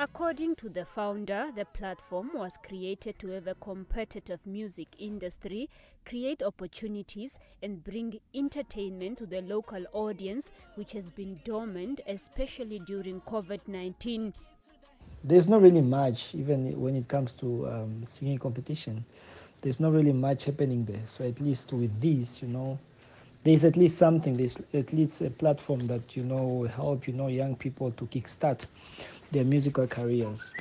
According to the founder, the platform was created to have a competitive music industry, create opportunities, and bring entertainment to the local audience, which has been dormant, especially during COVID 19. There's not really much, even when it comes to um, singing competition. There's not really much happening there. So, at least with this, you know, there's at least something, there's at least a platform that, you know, help, you know, young people to kickstart their musical careers.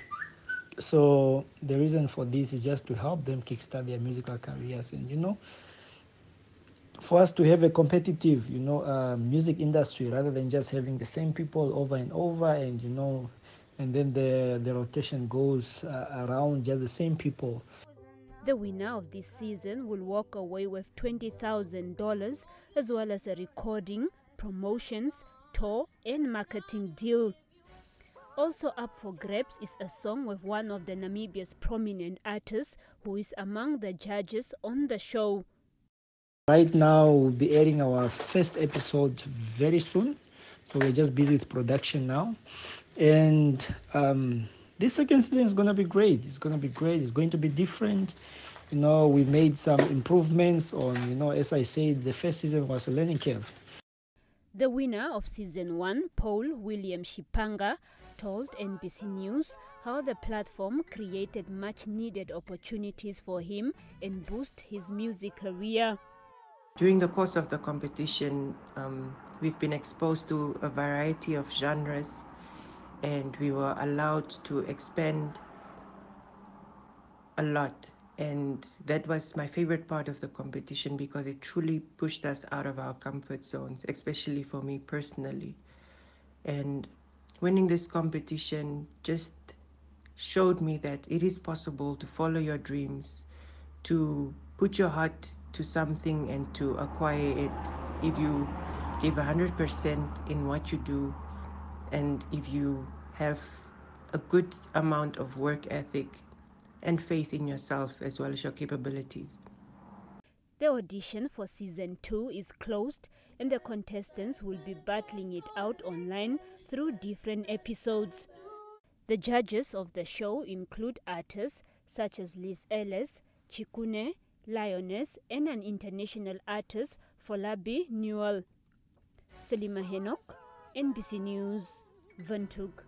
So the reason for this is just to help them kickstart their musical careers, and you know, for us to have a competitive, you know, uh, music industry rather than just having the same people over and over, and you know, and then the the rotation goes uh, around just the same people. The winner of this season will walk away with $20,000 as well as a recording, promotions, tour, and marketing deal. Also up for grabs is a song with one of the Namibia's prominent artists who is among the judges on the show. Right now, we'll be airing our first episode very soon. So we're just busy with production now. And um, this second season is going to be great. It's going to be great. It's going to be different. You know, we made some improvements on, you know, as I said, the first season was a learning curve. The winner of season one, Paul William Shipanga, told NBC News how the platform created much needed opportunities for him and boost his music career. During the course of the competition, um, we've been exposed to a variety of genres and we were allowed to expand a lot. And that was my favorite part of the competition because it truly pushed us out of our comfort zones, especially for me personally. And winning this competition just showed me that it is possible to follow your dreams, to put your heart to something and to acquire it if you give 100% in what you do and if you have a good amount of work ethic and faith in yourself as well as your capabilities. The audition for season 2 is closed and the contestants will be battling it out online through different episodes. The judges of the show include artists such as Lize Ehlers, Chikune, Lioness, and an international artist, Folabi Newell. Selima Henok, NBC News, Windhoek.